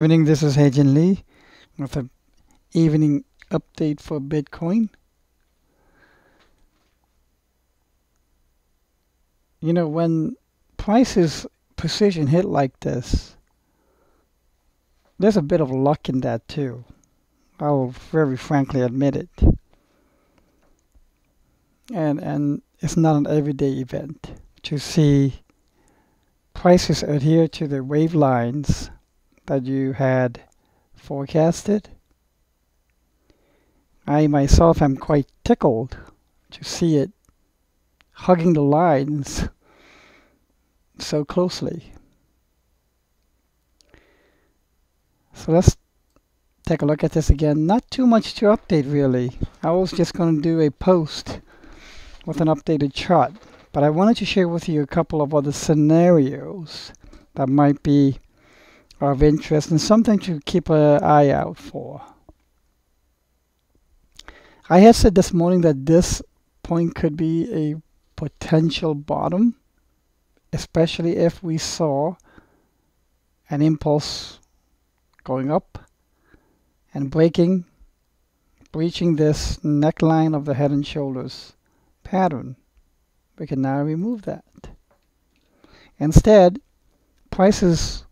evening, this is Haejin Lee with an evening update for Bitcoin. You know, when prices precision hit like this, there's a bit of luck in that too. I'll very frankly admit it. And and it's not an everyday event to see prices adhere to the wave lines that you had forecasted. I myself am quite tickled to see it hugging the lines so closely. So let's take a look at this again. Not too much to update really. I was just going to do a post with an updated chart, but I wanted to share with you a couple of other scenarios that might be of interest and something to keep an eye out for. I had said this morning that this point could be a potential bottom, especially if we saw an impulse going up and breaking, breaching this neckline of the head and shoulders pattern. We can now remove that. Instead, prices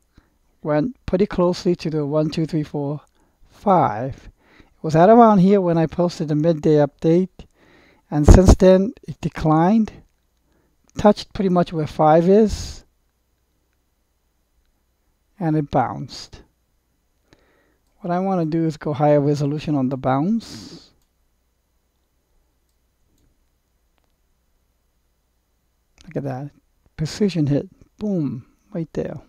went pretty closely to the one, two, three, four, five. It was at around here when I posted the midday update, and since then it declined, touched pretty much where five is, and it bounced. What I want to do is go higher resolution on the bounce. Look at that. Precision hit. Boom. Right there.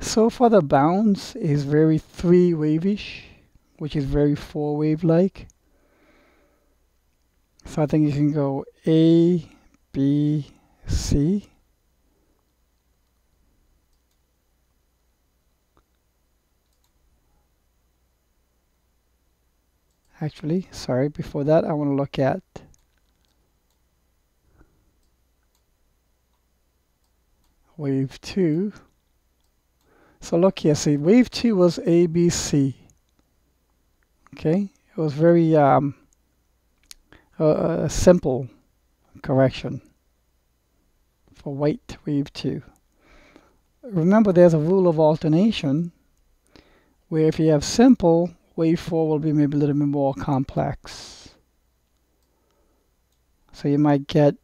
So far the bounce is very three wave-ish, which is very four wave like. So I think you can go A, B, C. Actually, sorry, before that I want to look at wave 2. So look here, see, wave 2 was ABC. Okay, it was very um, simple correction for white wave 2. Remember there's a rule of alternation where if you have simple, wave 4 will be maybe a little bit more complex. So you might get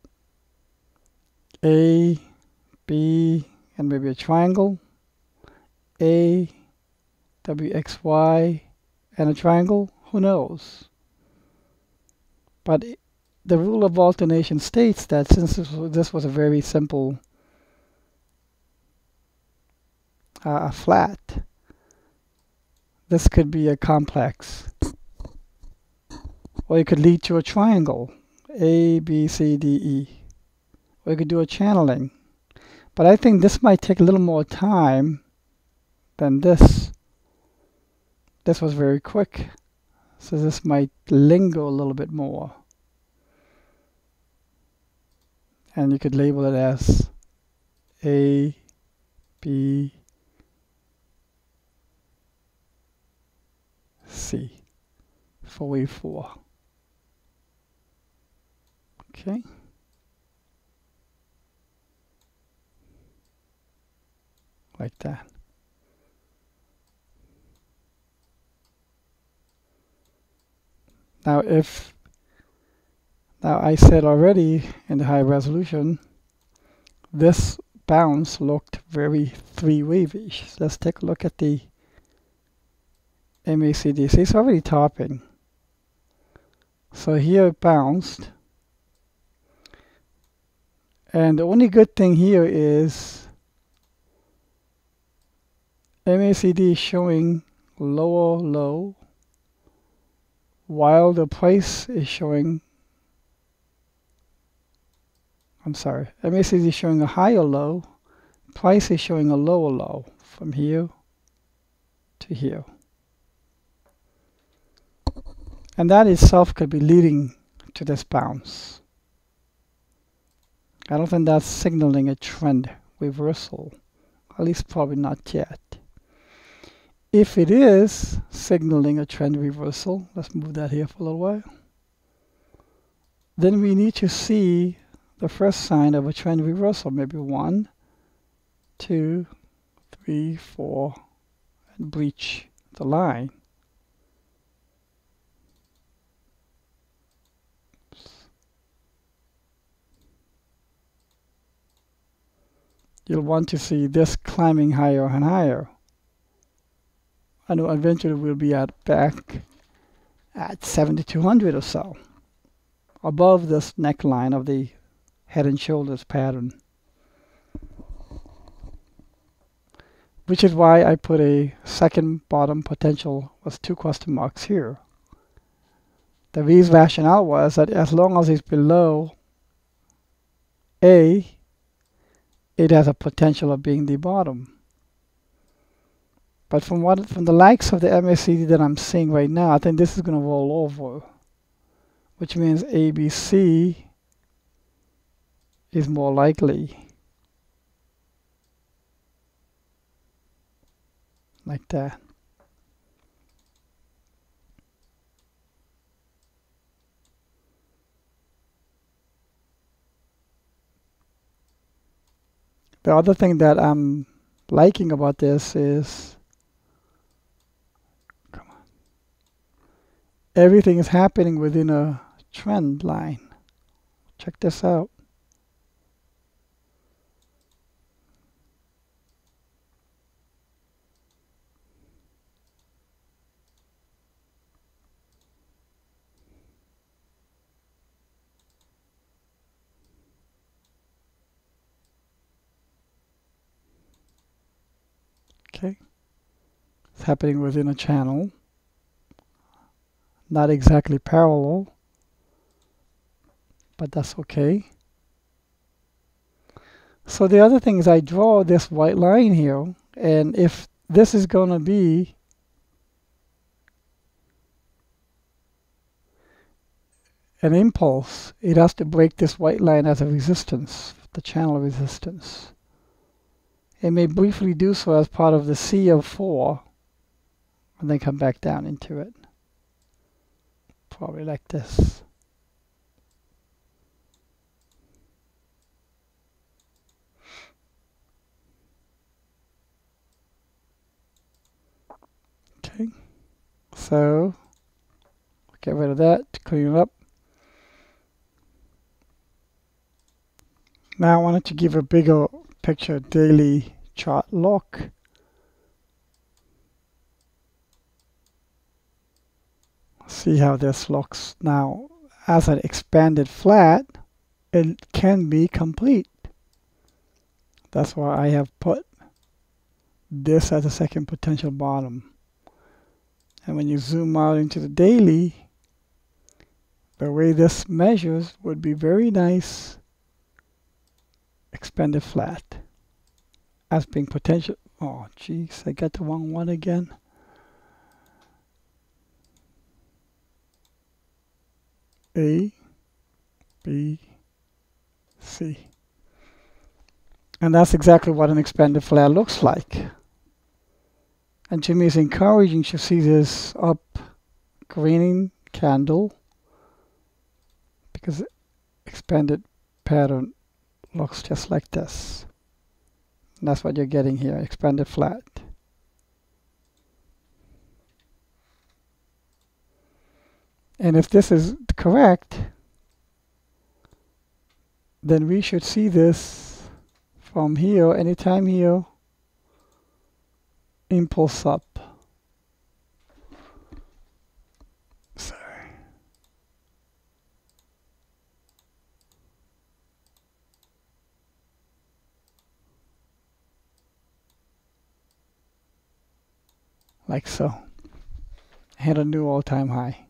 A, B, and maybe a triangle a, WXY, and a triangle? Who knows? But the rule of alternation states that since this was, this was a very simple uh, flat, this could be a complex. Or it could lead to a triangle, A, B, C, D, E. Or you could do a channeling. But I think this might take a little more time then this. This was very quick. So this might linger a little bit more. And you could label it as A B C for wave 4 okay. Like that Now if now I said already in the high resolution this bounce looked very three wavy. Let's take a look at the MACD. See it's already topping. So here it bounced. And the only good thing here is MACD showing lower low while the price is showing I'm sorry, MACD is showing a higher low, price is showing a lower low from here to here. And that itself could be leading to this bounce. I don't think that's signaling a trend reversal, at least probably not yet. If it is signaling a trend reversal, let's move that here for a little while, then we need to see the first sign of a trend reversal, maybe one, two, three, four, and breach the line. You'll want to see this climbing higher and higher. And eventually we'll be at back at 7200 or so above this neckline of the head and shoulders pattern. Which is why I put a second bottom potential with two question marks here. The reason rationale was that as long as it's below A, it has a potential of being the bottom. But from what from the likes of the MACD that I'm seeing right now, I think this is going to roll over, which means ABC is more likely. Like that. The other thing that I'm liking about this is come on, everything is happening within a trend line. Check this out. Okay. It's happening within a channel. Not exactly parallel, but that's okay. So the other thing is I draw this white line here, and if this is going to be an impulse, it has to break this white line as a resistance, the channel resistance. It may briefly do so as part of the C of 4 and then come back down into it. Probably like this. Okay, so get rid of that, to clean it up. Now I wanted to give a bigger picture daily chart look. See how this looks now. As an expanded flat, it can be complete. That's why I have put this as a second potential bottom. And when you zoom out into the daily, the way this measures would be very nice expanded flat as being potential. Oh, jeez, I got the wrong one again. A, B, C. And that's exactly what an expanded flat looks like. And me, it's encouraging to see this up greening candle because expanded pattern looks just like this. And that's what you're getting here, expanded flat. And if this is correct, then we should see this from here, anytime here, impulse up. Sorry. like so. Hit a new all-time high.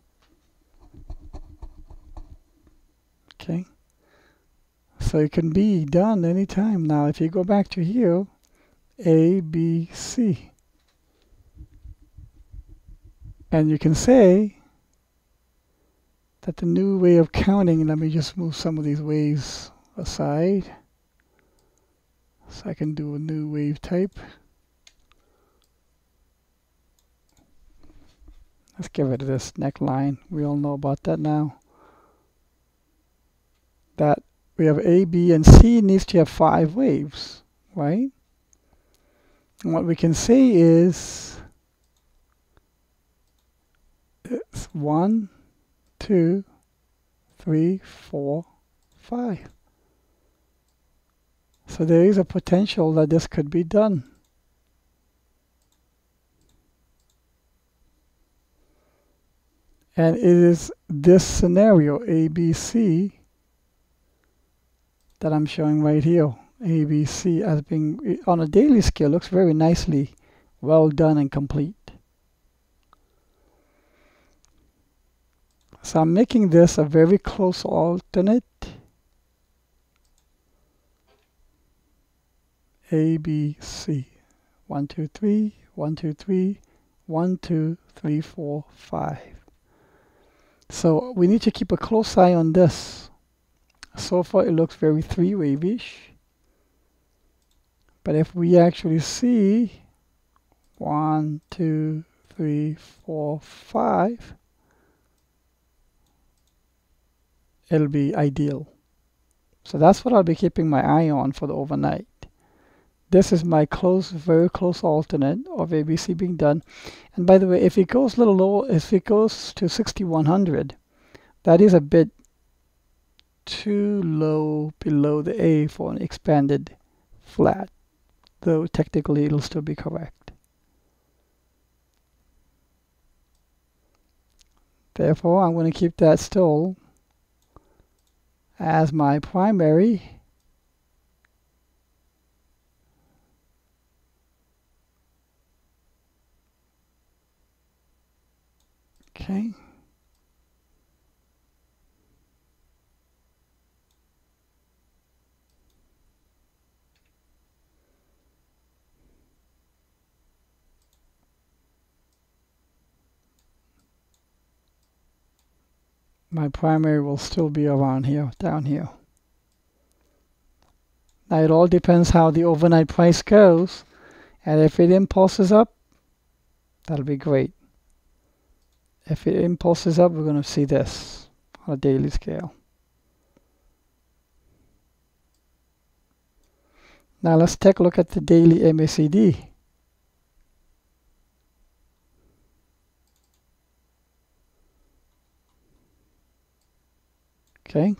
Okay. So it can be done anytime. Now if you go back to here, A, B, C. And you can say that the new way of counting, let me just move some of these waves aside. So I can do a new wave type. Let's get rid of this neckline. We all know about that now. That we have A, B, and C needs to have five waves, right? And what we can say is it's one, two, three, four, five. So there is a potential that this could be done. And it is this scenario, ABC, that I'm showing right here. ABC as being, eh, on a daily scale, looks very nicely well done and complete. So I'm making this a very close alternate. A, B, C. 1, 2, 3, 1, 2, 3, 1, 2, 3, 4, 5. So we need to keep a close eye on this. So far it looks very three-wave-ish. But if we actually see one, two, three, four, five, it'll be ideal. So that's what I'll be keeping my eye on for the overnight. This is my close, very close alternate of ABC being done. And by the way, if it goes a little low, if it goes to 6100, that is a bit too low below the A for an expanded flat, though technically it'll still be correct. Therefore, I'm going to keep that still as my primary Okay. My primary will still be around here, down here. Now it all depends how the overnight price goes. And if it impulses up, that'll be great. If it impulses up, we're going to see this on a daily scale. Now let's take a look at the daily MACD. Okay,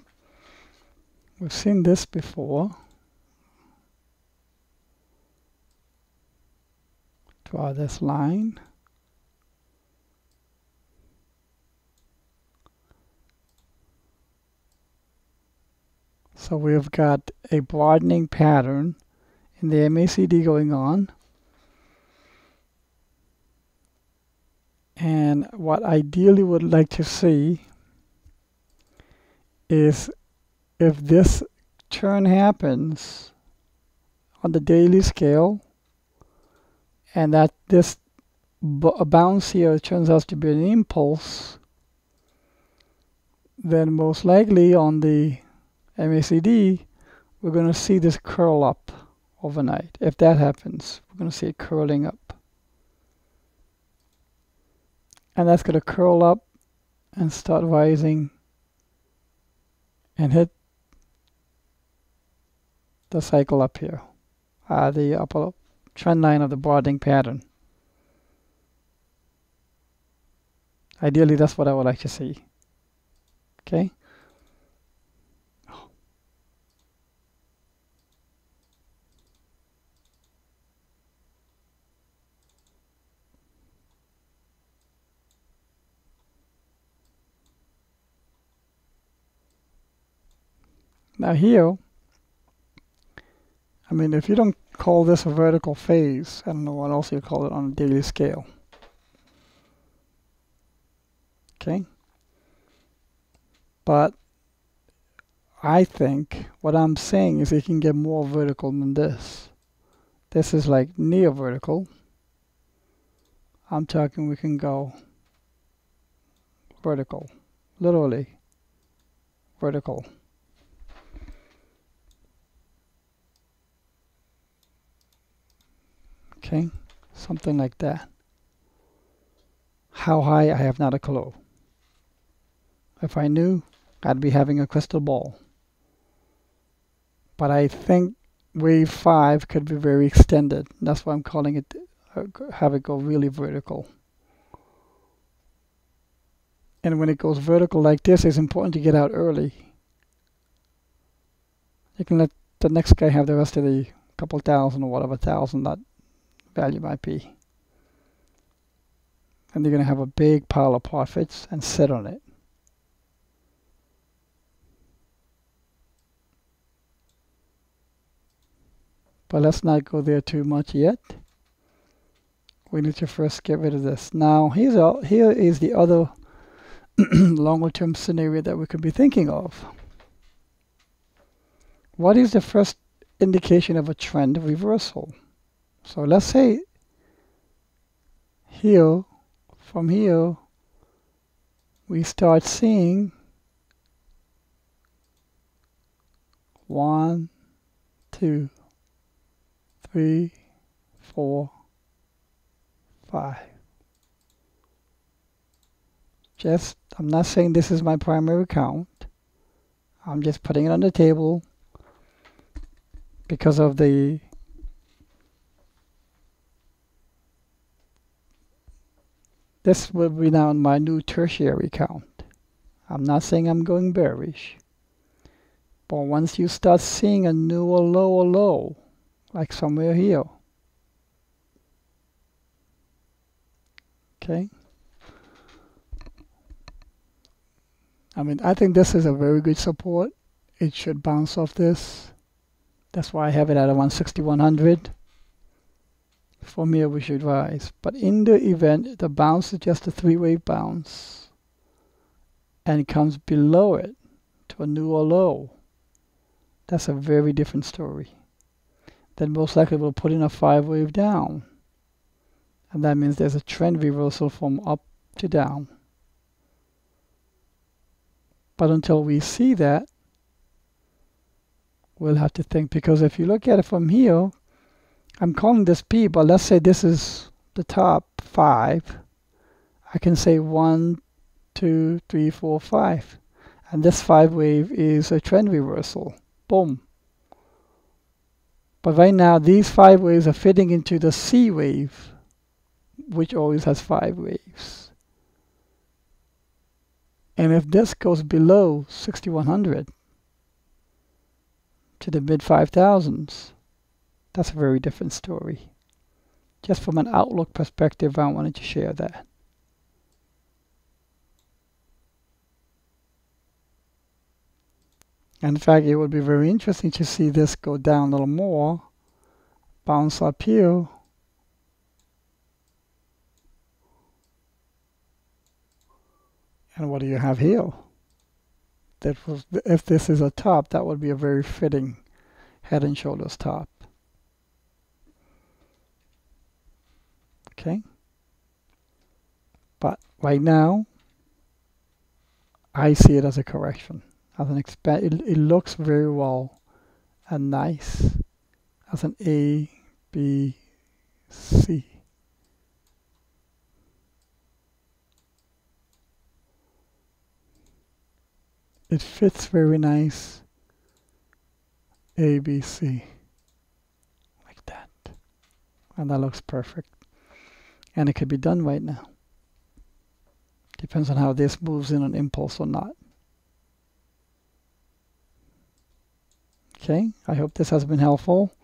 we've seen this before. Draw this line. So we've got a broadening pattern in the MACD going on. And what ideally would like to see is if this turn happens on the daily scale and that this bounce here turns out to be an impulse, then most likely on the MACD, we're going to see this curl up overnight. If that happens, we're going to see it curling up. And that's going to curl up and start rising and hit the cycle up here, uh, the upper trend line of the broadening pattern. Ideally, that's what I would like to see. Okay. Now here, I mean, if you don't call this a vertical phase, I don't know what else you call it on a daily scale. Okay? But I think what I'm saying is it can get more vertical than this. This is like near vertical. I'm talking we can go vertical, literally vertical. Okay, something like that. How high, I have not a clue. If I knew, I'd be having a crystal ball. But I think wave 5 could be very extended. That's why I'm calling it, uh, have it go really vertical. And when it goes vertical like this, it's important to get out early. You can let the next guy have the rest of the couple thousand or whatever thousand that value might be. And they're going to have a big pile of profits and sit on it. But let's not go there too much yet. We need to first get rid of this. Now, here's a, here is the other longer term scenario that we could be thinking of. What is the first indication of a trend reversal? So let's say here, from here, we start seeing one, two, three, four, five. Just, I'm not saying this is my primary account. I'm just putting it on the table because of the this will be now my new tertiary count. I'm not saying I'm going bearish. But once you start seeing a newer lower low, like somewhere here. Okay. I mean, I think this is a very good support. It should bounce off this. That's why I have it at a 160, For me, we should rise. But in the event, the bounce is just a three-wave bounce. And it comes below it to a newer low. That's a very different story then most likely we'll put in a five wave down. And that means there's a trend reversal from up to down. But until we see that, we'll have to think because if you look at it from here, I'm calling this P, but let's say this is the top five. I can say one, two, three, four, five. And this five wave is a trend reversal. Boom. But right now, these five waves are fitting into the C wave, which always has five waves. And if this goes below 6100 to the mid 5000s, that's a very different story. Just from an outlook perspective, I wanted to share that. And in fact, it would be very interesting to see this go down a little more, bounce up here, and what do you have here? That was, if this is a top, that would be a very fitting head and shoulders top. Okay. But right now, I see it as a correction as an expand it, it looks very well and nice as an A B C. It fits very nice A B C. Like that. And that looks perfect and it could be done right now depends on how this moves in an impulse or not Okay, I hope this has been helpful.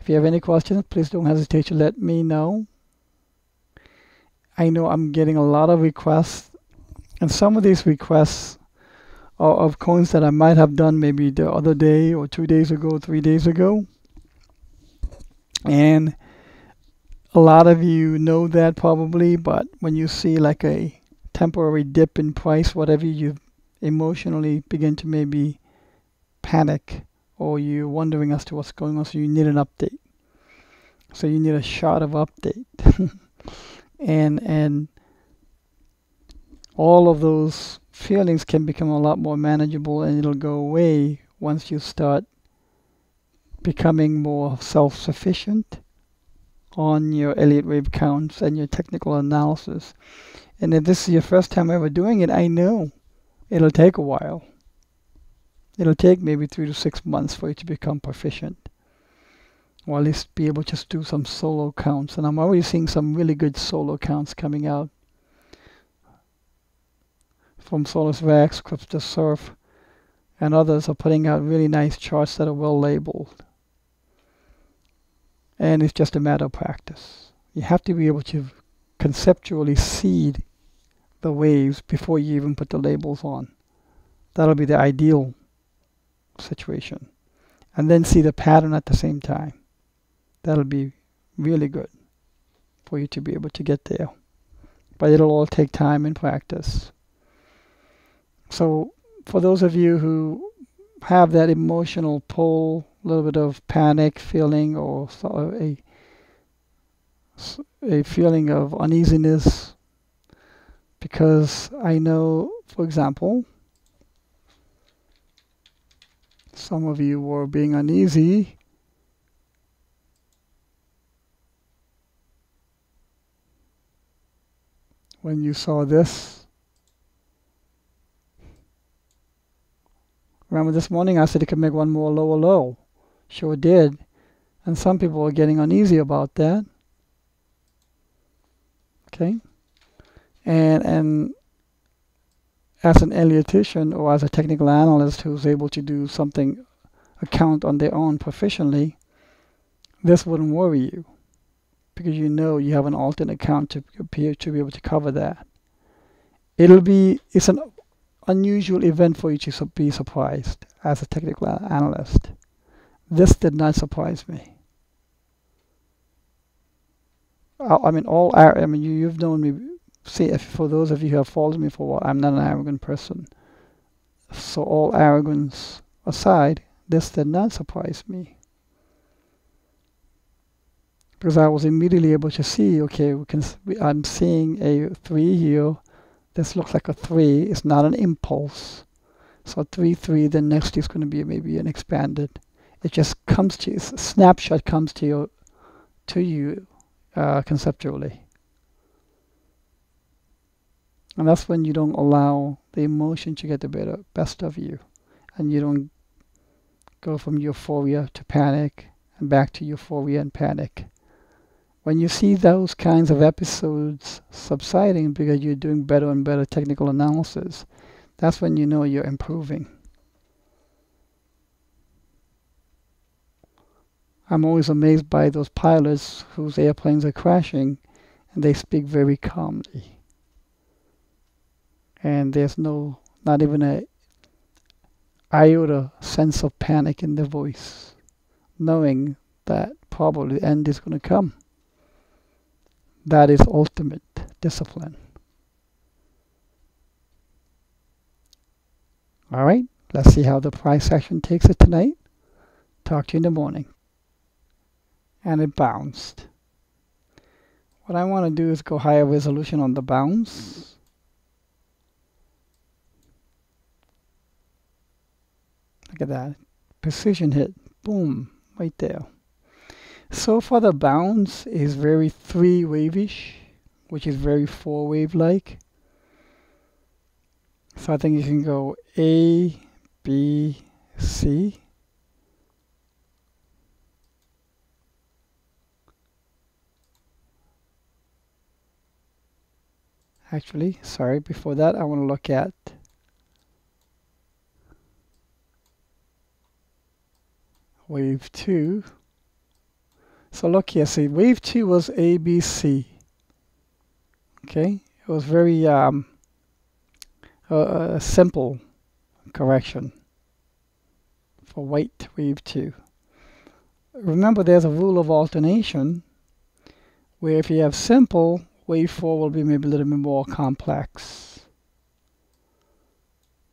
If you have any questions, please don't hesitate to let me know. I know I'm getting a lot of requests, and some of these requests are of coins that I might have done maybe the other day or two days ago, three days ago. And a lot of you know that probably, but when you see like a temporary dip in price, whatever, you emotionally begin to maybe panic or you're wondering as to what's going on, so you need an update. So you need a shot of update. and and all of those feelings can become a lot more manageable and it'll go away once you start becoming more self-sufficient on your Elliott wave counts and your technical analysis. And if this is your first time ever doing it, I know it'll take a while. It'll take maybe three to six months for you to become proficient. Or at least be able to just do some solo counts. And I'm already seeing some really good solo counts coming out from Solus Rex, Crypto Surf, and others are putting out really nice charts that are well labeled. And it's just a matter of practice. You have to be able to conceptually seed the waves before you even put the labels on. That'll be the ideal situation. And then see the pattern at the same time. That'll be really good for you to be able to get there. But it'll all take time and practice. So for those of you who have that emotional pull, a little bit of panic feeling or sort of a a feeling of uneasiness because I know, for example, some of you were being uneasy when you saw this. Remember this morning I said it could make one more lower low. Sure did. And some people are getting uneasy about that. Okay? And and as an Elliottian or as a technical analyst who's able to do something account on their own proficiently, this wouldn't worry you because you know you have an alternate account to appear to be able to cover that. It'll be it's an unusual event for you to be surprised as a technical analyst. This did not surprise me. I mean, all I mean, you, you've known me see, if for those of you who have followed me for a while, I'm not an arrogant person. So all arrogance aside, this did not surprise me. Because I was immediately able to see, okay, we can, I'm seeing a 3 here. This looks like a 3. It's not an impulse. So 3, 3, then next is going to be maybe an expanded. It just comes to you, snapshot comes to you, to you uh, conceptually. And that's when you don't allow the emotion to get the better, best of you. And you don't go from euphoria to panic and back to euphoria and panic. When you see those kinds of episodes subsiding because you're doing better and better technical analysis, that's when you know you're improving. I'm always amazed by those pilots whose airplanes are crashing and they speak very calmly and there's no not even a iota sense of panic in the voice, knowing that probably the end is going to come. That is ultimate discipline. All right, let's see how the price action takes it tonight. Talk to you in the morning. And it bounced. What I want to do is go higher resolution on the bounce. Look at that. Precision hit. Boom. Right there. So far the bounce is very three wavish, which is very four wave like. So I think you can go A, B, C. Actually, sorry, before that I want to look at wave 2. So look here, see, wave 2 was ABC. Okay, it was very um, simple correction for white wave 2. Remember there's a rule of alternation where if you have simple, wave 4 will be maybe a little bit more complex.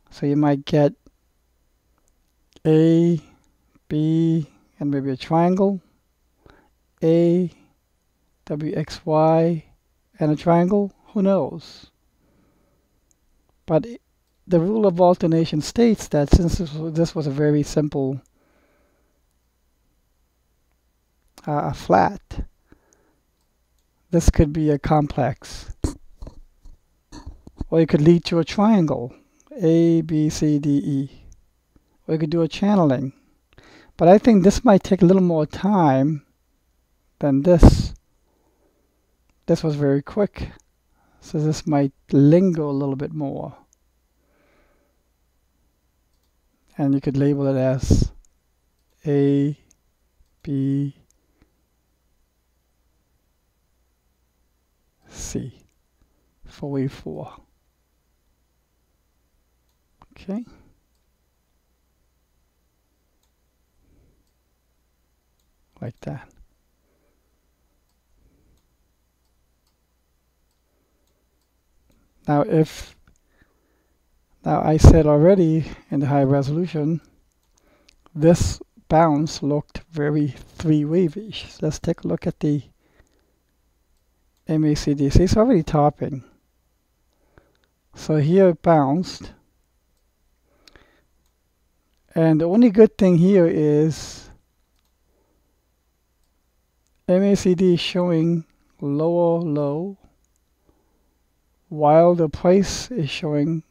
So you might get A, B, and maybe a triangle, A, W, X, Y, and a triangle, who knows? But the rule of alternation states that since this was, a very simple uh, flat, this could be a complex. Or it could lead to a triangle, A, B, C, D, E. Or you could do a channeling. But I think this might take a little more time than this. This was very quick. So this might linger a little bit more. And you could label it as A, B, C for wave 4. Okay. Like that. Now if now I said already in the high resolution this bounce looked very three wavy. Let's take a look at the MACD. It's already topping. So here it bounced. And the only good thing here is MACD is showing lower low while the price is showing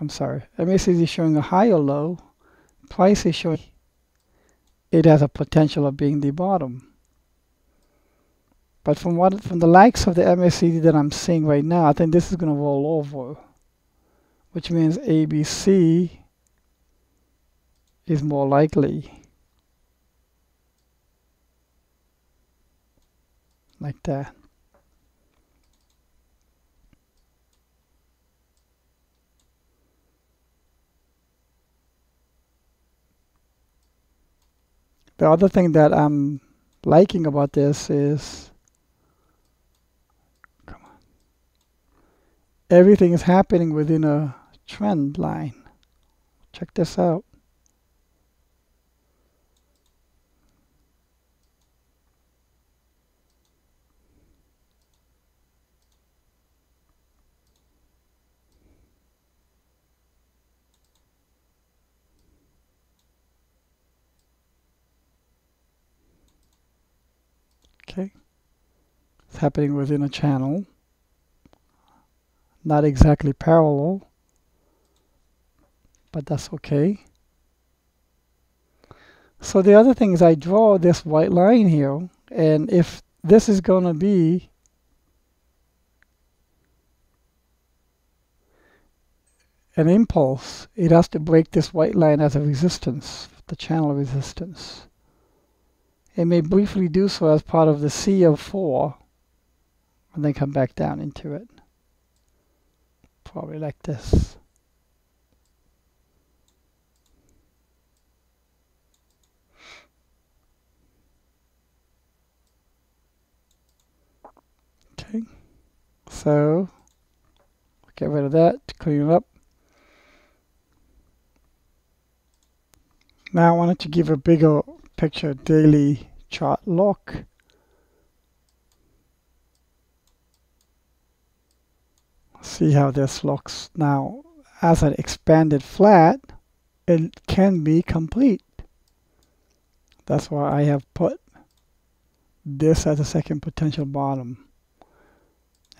I'm sorry, MACD is showing a higher low, price is showing it has a potential of being the bottom. But from what from the likes of the MACD that I'm seeing right now, I think this is going to roll over, which means ABC is more likely. Like that. The other thing that I'm liking about this is come on, everything is happening within a trend line. Check this out. Okay. It's happening within a channel. Not exactly parallel, but that's okay. So the other thing is I draw this white line here, and if this is going to be an impulse, it has to break this white line as a resistance, the channel resistance. It may briefly do so as part of the C of 4 and then come back down into it. Probably like this. Okay, so get rid of that, to clean it up. Now I wanted to give a bigger picture daily chart look. See how this looks now. As an expanded flat, it can be complete. That's why I have put this as a second potential bottom.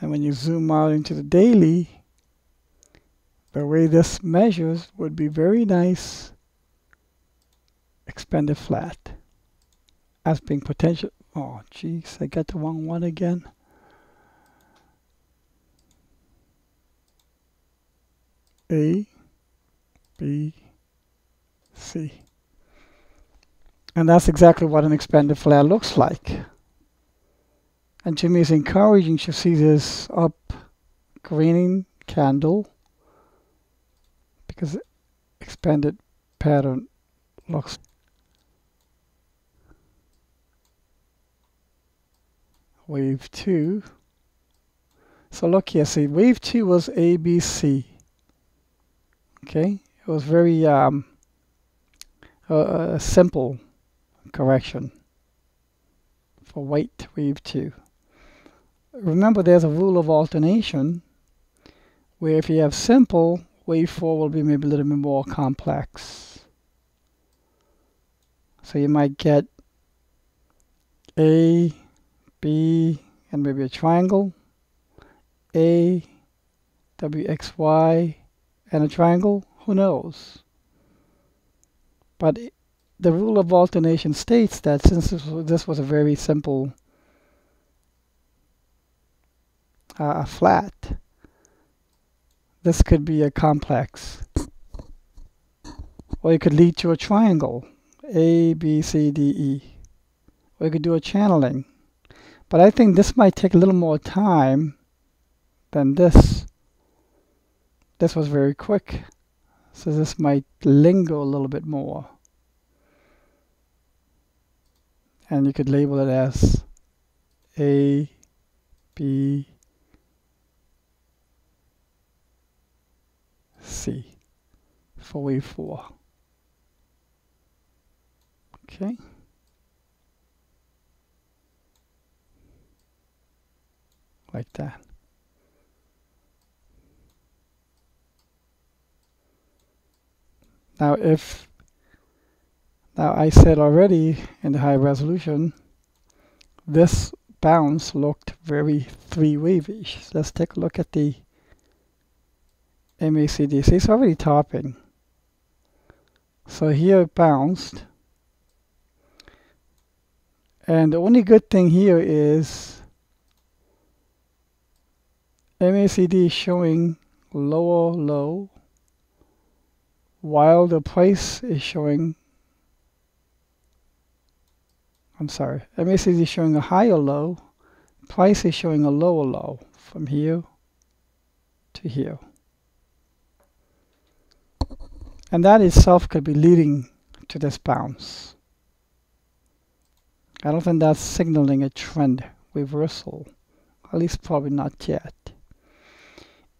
And when you zoom out into the daily, the way this measures would be very nice expanded flat as being potential. Oh, jeez, I got the wrong one again. A, B, C. And that's exactly what an expanded flat looks like. And me, it's encouraging to see this up greening candle because expanded pattern looks wave 2. So look here, see, wave 2 was ABC. Okay, it was very um, a simple correction for white wave 2. Remember, there's a rule of alternation where if you have simple, wave 4 will be maybe a little bit more complex. So you might get A, B, and maybe a triangle. A, W, X, Y, and a triangle. Who knows? But the rule of alternation states that since this was, this was a very simple uh, flat, this could be a complex. Or it could lead to a triangle, A, B, C, D, E. Or you could do a channeling. But I think this might take a little more time than this. This was very quick. So this might linger a little bit more. And you could label it as A, B, C for wave 4. Okay. Like that. Now if now I said already in the high resolution this bounce looked very three wavy. Let's take a look at the MACDC. It's already topping. So here it bounced. And the only good thing here is MACD showing lower low while the price is showing I'm sorry, MACD is showing a higher low, price is showing a lower low from here to here. And that itself could be leading to this bounce. I don't think that's signaling a trend reversal, at least probably not yet.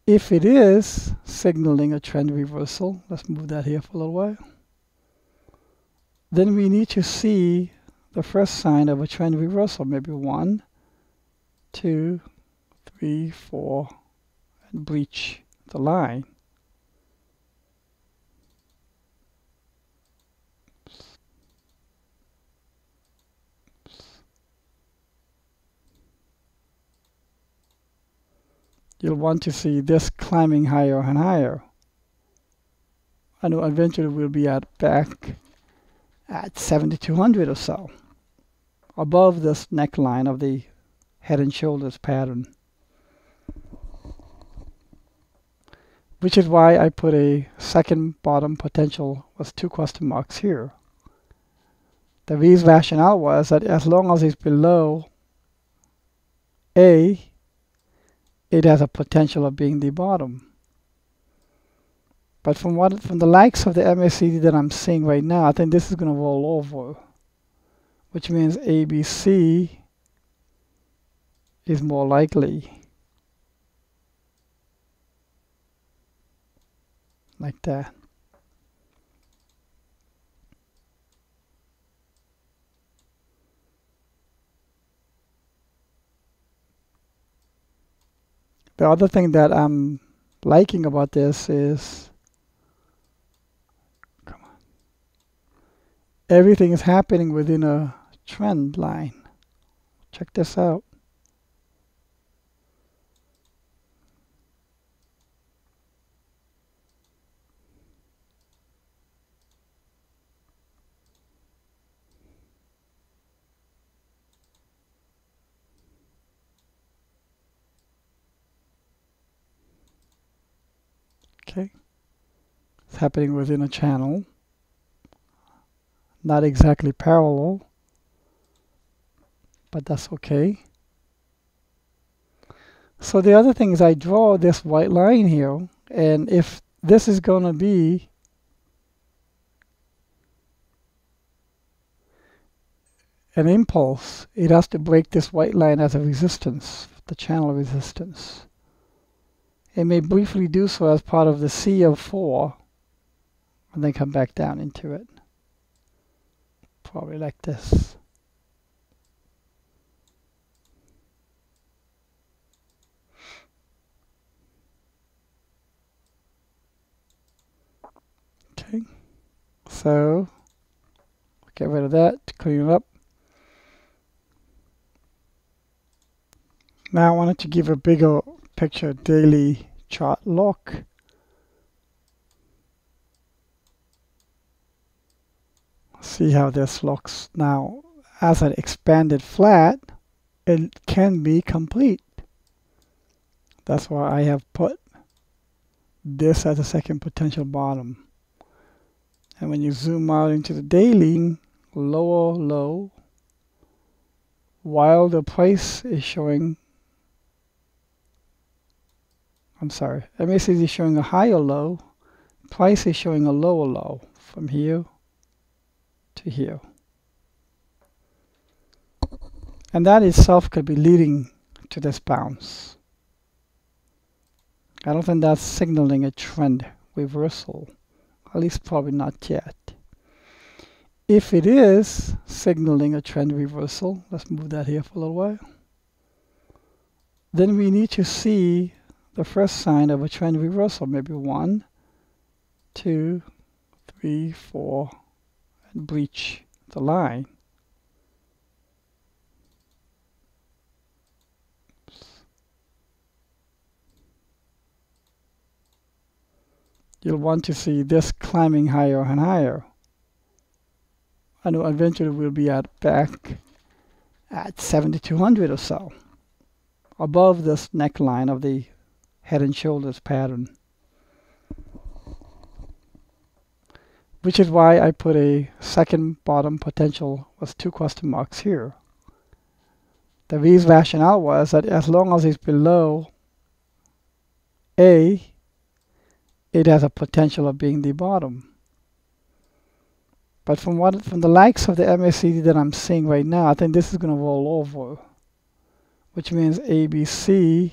If it is signaling a trend reversal, let's move that here for a little while, then we need to see the first sign of a trend reversal, maybe one, two, three, four, and breach the line. You'll want to see this climbing higher and higher. And eventually we'll be at back at 7200 or so, above this neckline of the head and shoulders pattern. Which is why I put a second bottom potential with two question marks here. The reason rationale was that as long as it's below A, it has a potential of being the bottom. But from what from the likes of the MACD that I'm seeing right now, I think this is going to roll over, which means ABC is more likely. Like that. The other thing that I'm liking about this is come on, everything is happening within a trend line. Check this out. Okay. It's happening within a channel. Not exactly parallel, but that's okay. So the other thing is I draw this white line here, and if this is going to be an impulse, it has to break this white line as a resistance, the channel resistance. It may briefly do so as part of the C of 4 and then come back down into it. Probably like this. Okay, so get rid of that, to clean it up. Now I wanted to give a bigger picture daily chart look. See how this looks now. As an expanded flat, it can be complete. That's why I have put this as a second potential bottom. And when you zoom out into the daily, lower low, while the price is showing, I'm sorry, MACD is showing a higher low, price is showing a lower low from here to here. And that itself could be leading to this bounce. I don't think that's signaling a trend reversal, at least probably not yet. If it is signaling a trend reversal, let's move that here for a little while, then we need to see the first sign of a trend reversal, maybe one, two, three, four, breach the line. you'll want to see this climbing higher and higher. And eventually we'll be at back at 7200 or so, above this neckline of the head and shoulders pattern. Which is why I put a second bottom potential with two question marks here. The reason rationale was that as long as it's below A, it has a potential of being the bottom. But from what from the likes of the MACD that I'm seeing right now, I think this is going to roll over, which means ABC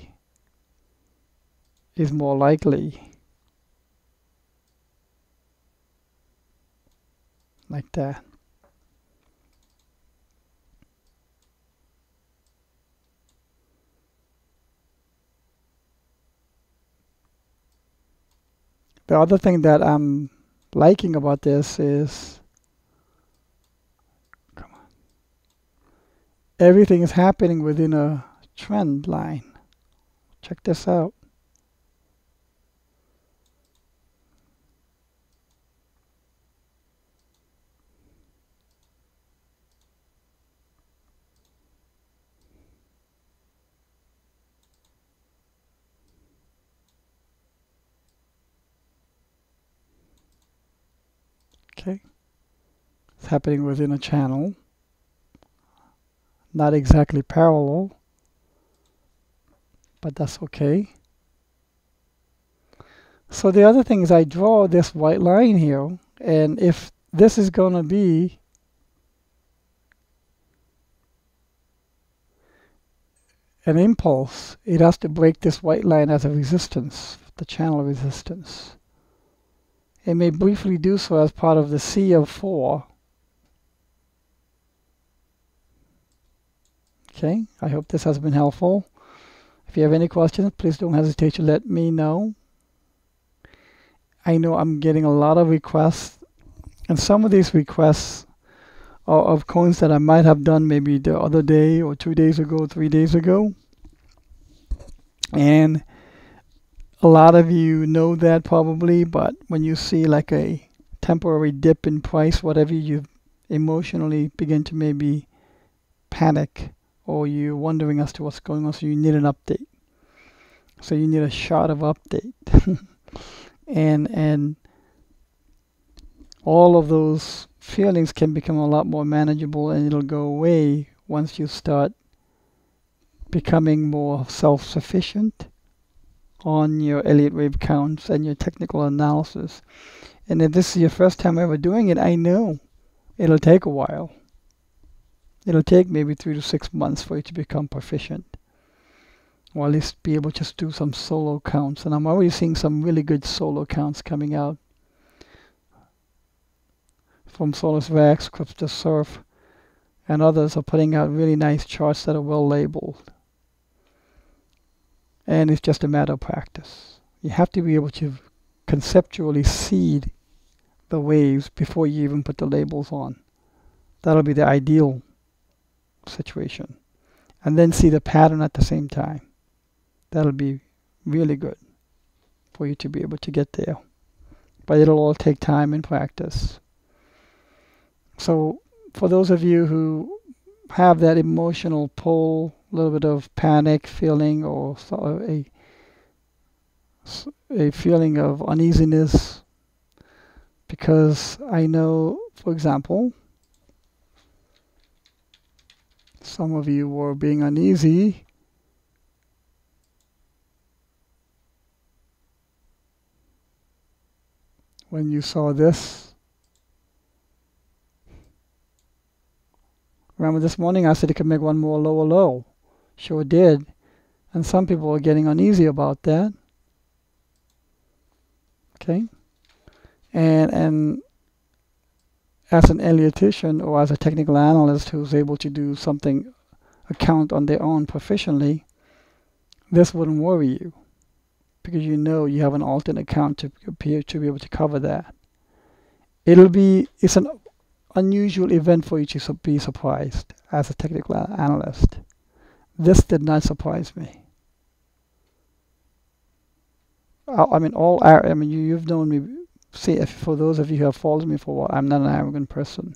is more likely. Like that. The other thing that I'm liking about this is come on, everything is happening within a trend line. Check this out. Okay. It's happening within a channel. Not exactly parallel, but that's okay. So the other thing is I draw this white line here, and if this is going to be an impulse, it has to break this white line as a resistance, the channel resistance. It may briefly do so as part of the C of 4. Okay, I hope this has been helpful. If you have any questions, please don't hesitate to let me know. I know I'm getting a lot of requests, and some of these requests are of coins that I might have done maybe the other day or two days ago, three days ago. And a lot of you know that probably, but when you see like a temporary dip in price, whatever you emotionally begin to maybe panic or you're wondering as to what's going on, so you need an update. So you need a shot of update. and and all of those feelings can become a lot more manageable and it'll go away once you start becoming more self-sufficient on your Elliott wave counts and your technical analysis. And if this is your first time ever doing it, I know it'll take a while. It'll take maybe three to six months for you to become proficient. Or at least be able to just do some solo counts. And I'm already seeing some really good solo counts coming out. From Solus Rex, Crypto Surf, and others are putting out really nice charts that are well labeled and it's just a matter of practice. You have to be able to conceptually seed the waves before you even put the labels on. That'll be the ideal situation. and then see the pattern at the same time. That'll be really good for you to be able to get there. But it'll all take time and practice. So, for those of you who have that emotional pull, a little bit of panic feeling, or sort of uh, a a feeling of uneasiness, because I know, for example, some of you were being uneasy when you saw this. Remember this morning I said it could make one more lower low. Sure did. And some people are getting uneasy about that. Okay? And and as an Elliottician or as a technical analyst who's able to do something account on their own proficiently, this wouldn't worry you because you know you have an alternate account to appear to be able to cover that. It'll be it's an unusual event for you to be surprised as a technical analyst. This did not surprise me. I, mean, all I mean, you, you've known me. See, if for those of you who have followed me for a while, I'm not an arrogant person.